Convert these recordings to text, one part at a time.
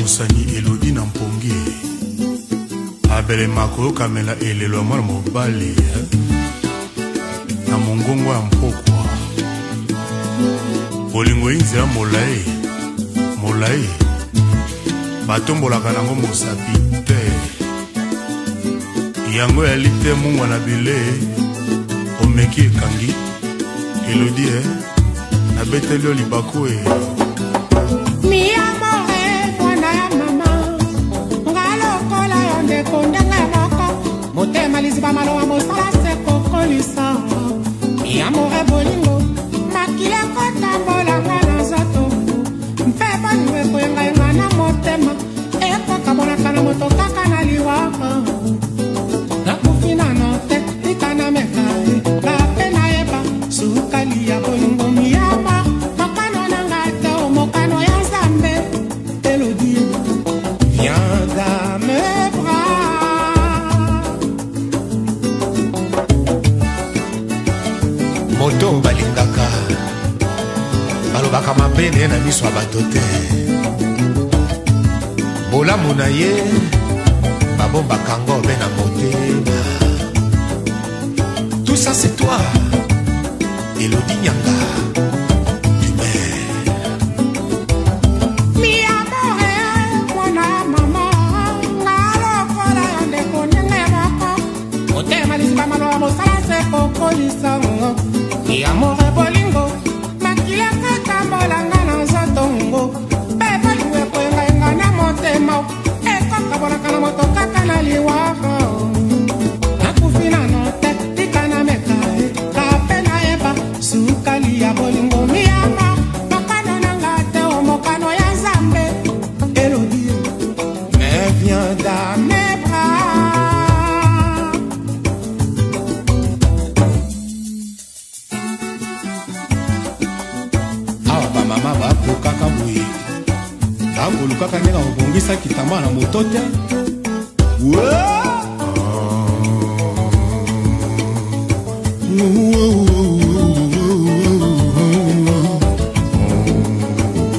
mosani elodi na mpongi. Abelema koyokamela elelo ya mwana mobali na mongongo ya mpokwa. Bolingo inzela molai molai batombolaka nango mosapi te. Yango yali te mungwa na bile omeki ekangi. Elodi e nabeteli yo libaku e motema liziba maloba mosala se kokolisa. Yamora bolingo makili ekotambola trop tard.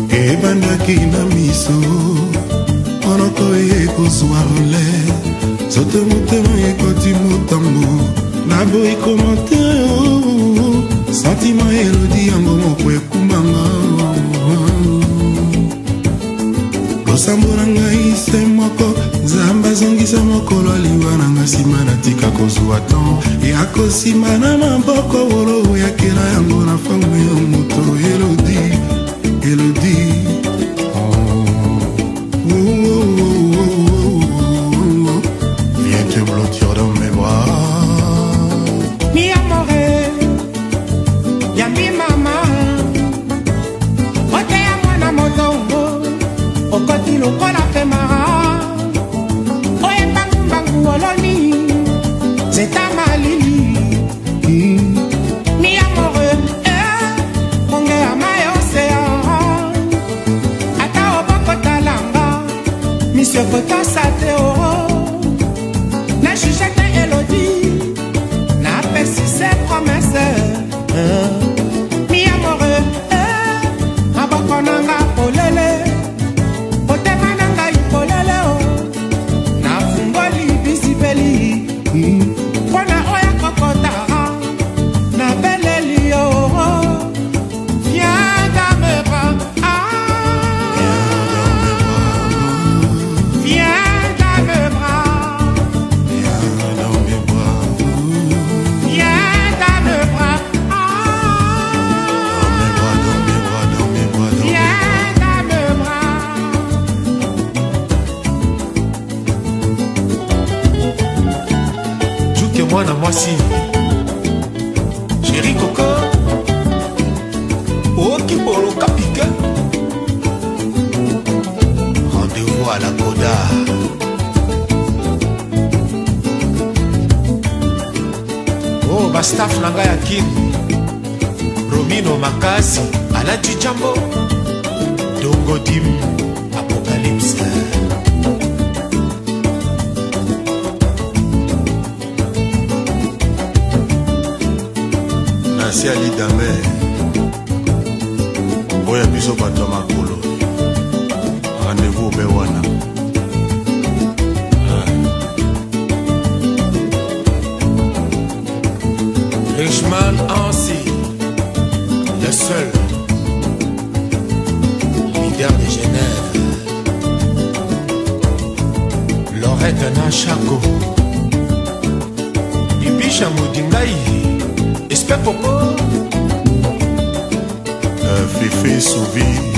ebandaki na miso monoko eye kozwa role. Sote motema ekoti motambo naboyi komate santima elodi yango moko ekumbanga. Losambo moko. Nzambe azongisa mokolo aliwa na nga nsima natika kozwa tan ya kosima na maboko wolo oyakela yango na fango ya moto elodi bastaf na ngai ya kini romino makasi alati jambo. Dongodim apocalypse. Nasi alidame oyo biso bato ya makolo. Rendez-vous obe wana Le seul leader de Genève. Lorette Nachako, Ibisha Moudingaï, Espère Popo, Féfé Souvi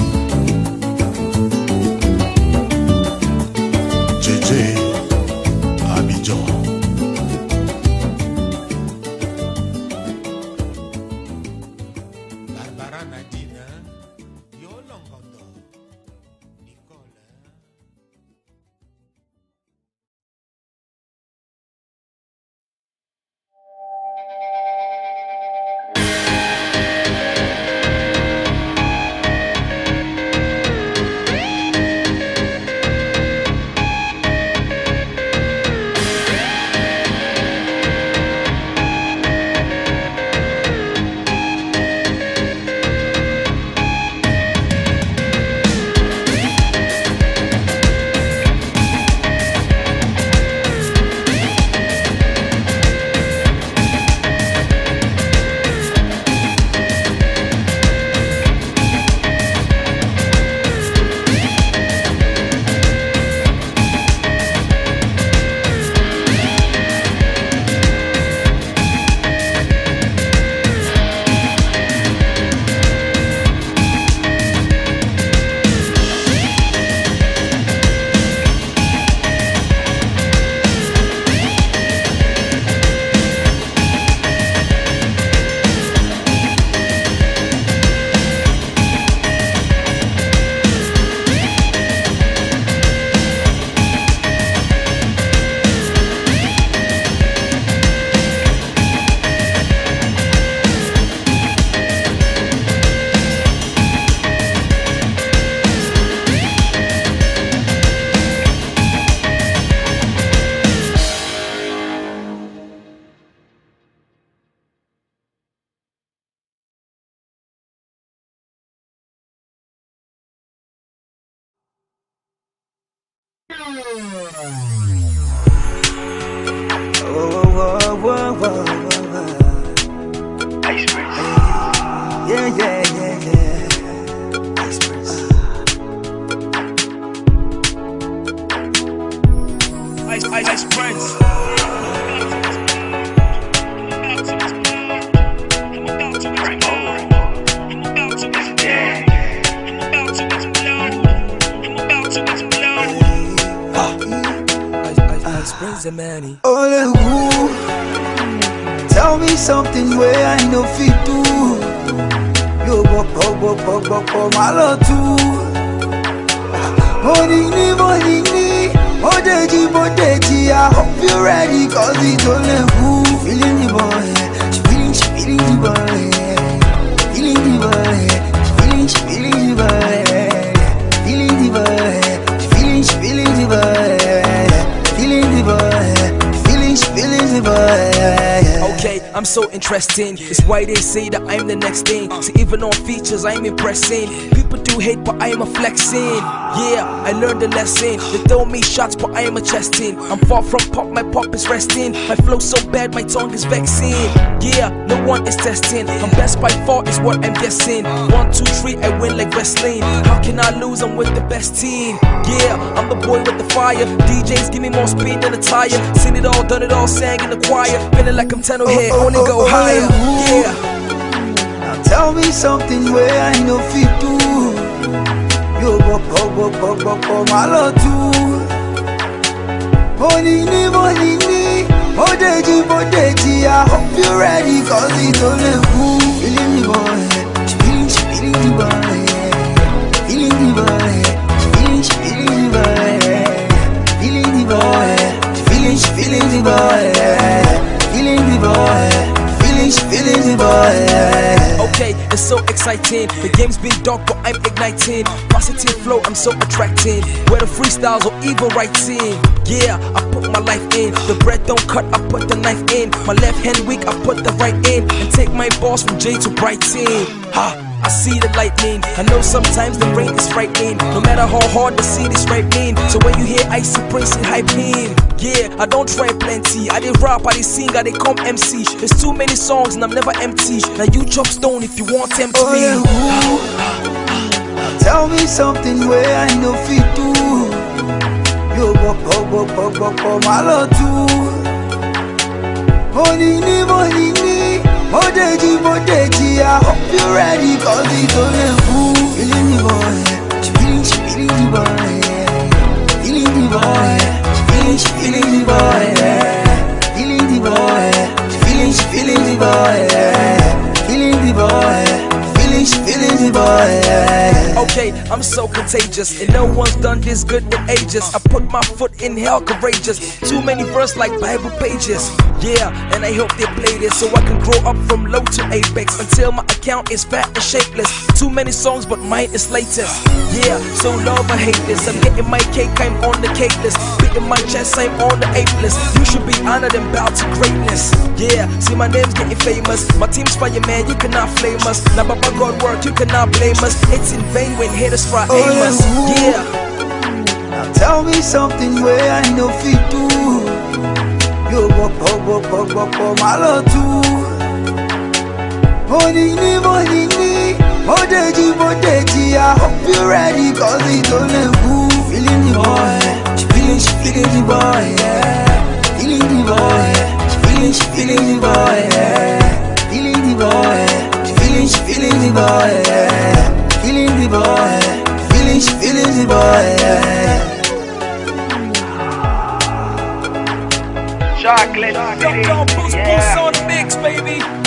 Whoa. Yeah, yeah, yeah, yeah. Manny. Ole who? Tell me something where I know fit do. Yo, bop, bop, bop, bop, bop, bop, my love too. Morning, ni, morning, ni. Modeji, modeji, I hope you're ready, cause it's only who. Feeling the boy, she feeling, she feeling the boy. So interesting. It's why they say that I'm the next thing. See, even on features, I'm impressing. People do hate, but I'm a flexing. Yeah, I learned the lesson. They throw me shots, but I am a chesting. I'm far from pop, my pop is resting. My flow so bad, my tongue is vexing. Yeah, no one is testing. I'm best by far, is what I'm guessing. One, two, three, I win like wrestling. How can I lose? I'm with the best team. Yeah, I'm the boy with the fire. DJs give me more speed than a tire. Seen it all, done it all, sang in the choir. Feeling like I'm 10 here, only go higher. Yeah. Now tell me something where I know fit do. Yo, bop, bop, bop, bop, bop, my love too. Money, ni, money, ni. Modeji, modeji, I hope you're ready, cause it's only exciting. The game's been dark, but I'm igniting. Positive flow, I'm so attracting. Whether freestyles or even writing. Yeah, I put my life in. The bread don't cut, I put the knife in. My left hand weak, I put the right in. And take my balls from J to Brighton. Ha! I see the lightning. I know sometimes the rain is frightening. No matter how hard the seed is ripening. So when you hear Icy Prince in hyping, yeah, I don't try plenty. I did rap, I did sing, I did come MC. There's too many songs and I'm never empty. Now you chop stone if you want tempt Oh, yeah. Tell me something where I know fit do. Yo, bop, bop, bop, bop, my love too. Monini, monini, modeji, modeji. I hope you're ready, cause it's only who. Feeling the boy, feeling, feeling the boy. Feeling the boy, feeling, she feeling the boy. Feeling the boy, she feeling, she feeling the boy. Feeling the boy, feeling, she feeling the boy. Okay, I'm so contagious, and no one's done this good in ages. I put my foot in hell courageous. Too many verse like Bible pages. Yeah, and I hope they play this so I can grow up from low to apex until my account is fat and shapeless. Too many songs, but mine is latest. Yeah, so love I hate this. I'm getting my cake, I'm on the cake list. Beating my chest, I'm on the ape list. You should be honored and bow to greatness. Yeah, see my name's getting famous. My team's fire, man, you cannot flame us. Now, Baba God work, you cannot blame us. It's in vain when haters try Oh, aim us. yeah. Now tell me something where I know fit do. Yo, bop, bop, bop, bop, bop, bop, my love too. Monini, monini, modeji, modeji. I hope you're ready, cause it's only who. Feeling the boy, she feeling, she feeling the boy, yeah. Feeling the boy, she feeling, she feeling the boy, yeah. Feeling the boy, she feeling, she feeling the boy, yeah. Feeling the boy, feeling, she feeling boy, yeah. Chocolate Yo, City. yo, boost, boost Yeah. 'Cause I'm on the mix, baby.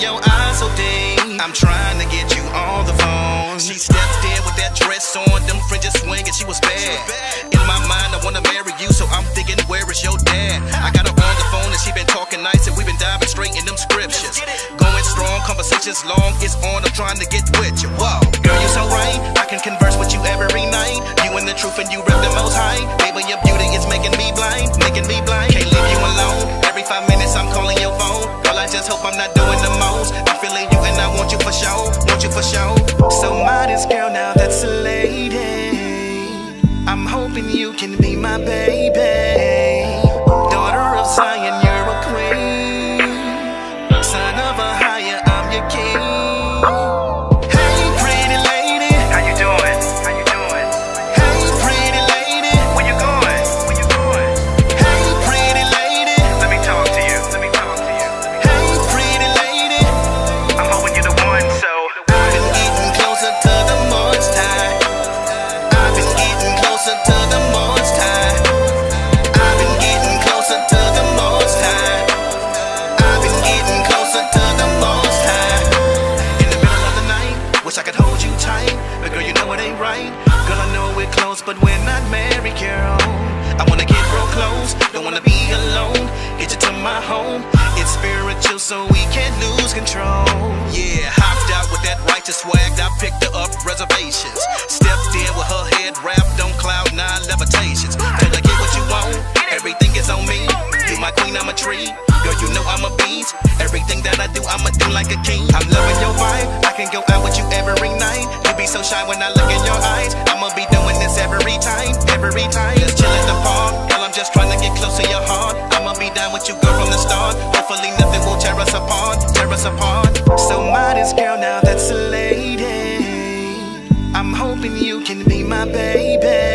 your eyes so deep. I'm trying to get you on the phone. She stepped in with that dress on, them fringes swinging, she was bad. In my mind, I wanna marry you, so I'm thinking, where is your dad? I got her on the phone and she been talking nice, and we been diving straight in them scriptures. Going strong, conversations long, it's on, I'm trying to get with you. Whoa, girl, you so right, I can converse with you every night. You and the truth, and you rep the most high. Baby, your beauty is making me blind, making me blind. Can't leave you alone every five minutes just hope I'm not doing the most. I'm feeling you and I want you for show, want you for show. So modest girl, now that's a lady. I'm hoping you can be my baby. every time. Let's chill at the park, girl. I'm just trying to get close to your heart. I'ma be down with you, girl, from the start. Hopefully nothing will tear us apart, tear us apart. So modest, girl, now that's a lady. I'm hoping you can be my baby.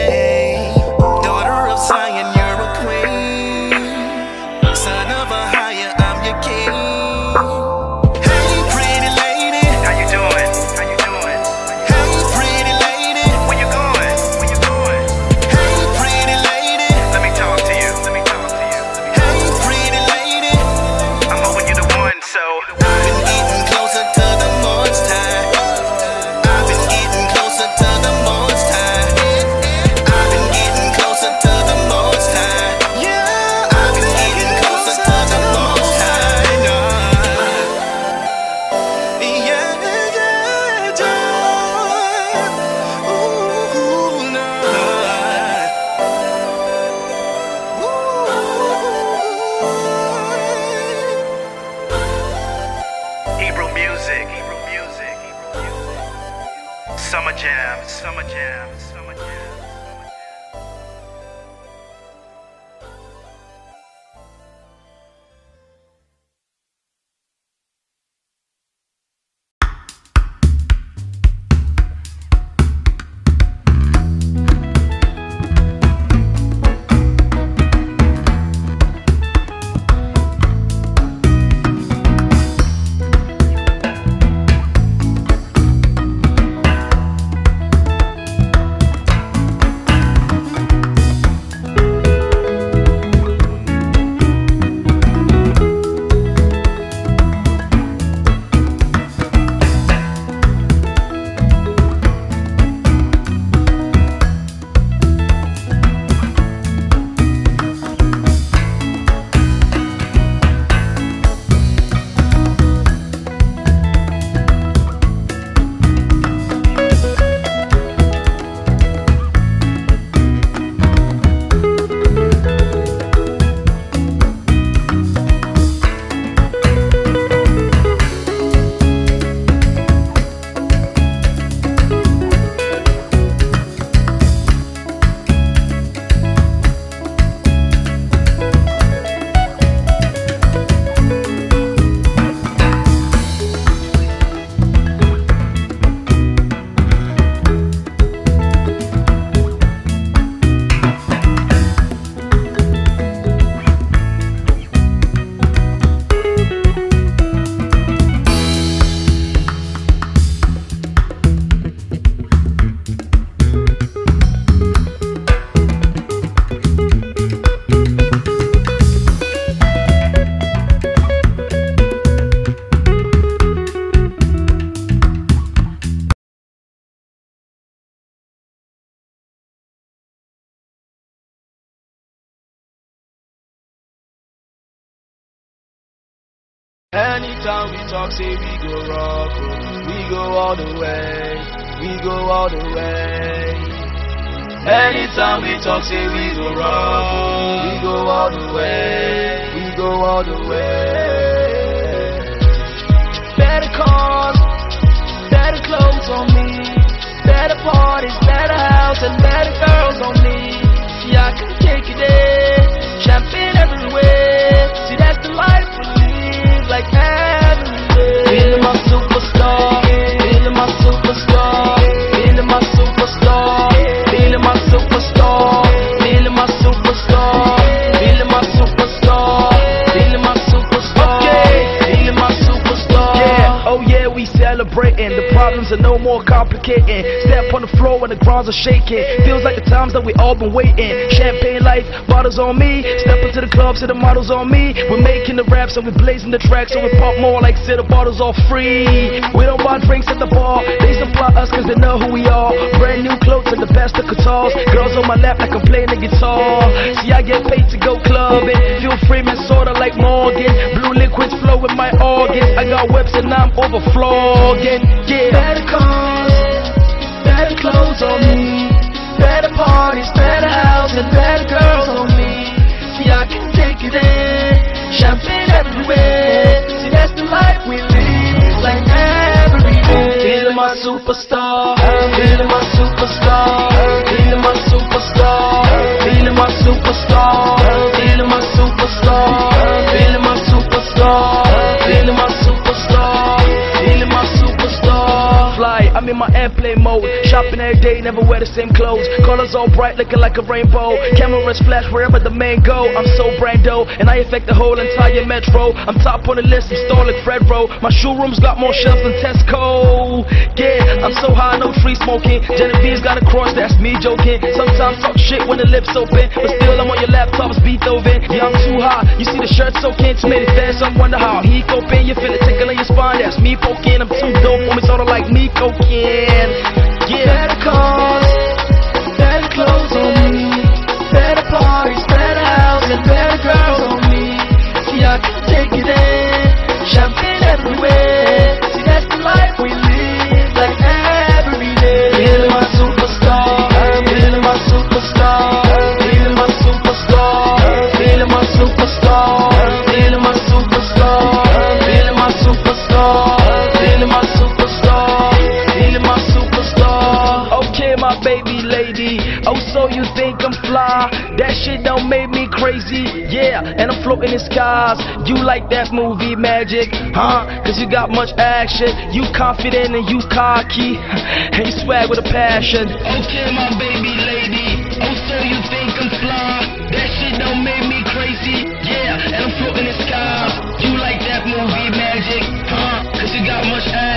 Anytime we talk, say we go rock, oh. we go all the way, we go all the way. Anytime we talk, say we go rock, we go all the way, we go all the way. Better cars, better clothes on me, better parties, better house, and better girls on me. See, I can take it there, champagne everywhere. See, that's the life No more complicating. Step on the floor when the grounds are shaking. Feels like the times that we all been waiting. Champagne life, bottles on me. Step into the club, see the models on me. We're making the raps and we're blazing the tracks, so we pop more like say the bottles all free. We don't buy drinks at the bar. They supply us cause they know who we are. Brand new clothes and the best of guitars. Girls on my lap like I'm playing the guitar. See, I get paid to go clubbing. Feel free, man, sorta like Morgan. Blue liquids flow with my organs. I got whips and I'm overflowing. Yeah. Better clothes on me. Better parties, better house, and better girls on me. See, I can take it in. Champagne everywhere. See, that's the life we live. Like every day. Feeling my superstar. My airplane mode. Shopping every day, never wear the same clothes. Colors all bright, looking like a rainbow. Cameras flash wherever the man go. I'm so brando, and I affect the whole entire metro. I'm top on the list, I'm stalling Fred Rowe. My showroom's got more shelves than Tesco. Yeah, I'm so high, no tree smoking. Genevieve's got a cross, that's me joking. Sometimes talk shit when the lips open, but still I'm on your laptop, it's Beethoven. Yeah, I'm too high. You see the shirt soaking, too many fans, some wonder how he coping. You feel it tickling your spine, that's me poking. I'm too dope, when it's sorta like me cocaine. Yeah. Better cars, better clothes on me, floating in the skies. You like that movie magic, huh? Cause you got much action. You confident and you cocky. And you swag with a passion. Okay, my baby lady. Oh, so you think I'm fly? That shit don't make me crazy. Yeah, and I'm floating in skies. You like that movie magic, huh? Cause you got much action.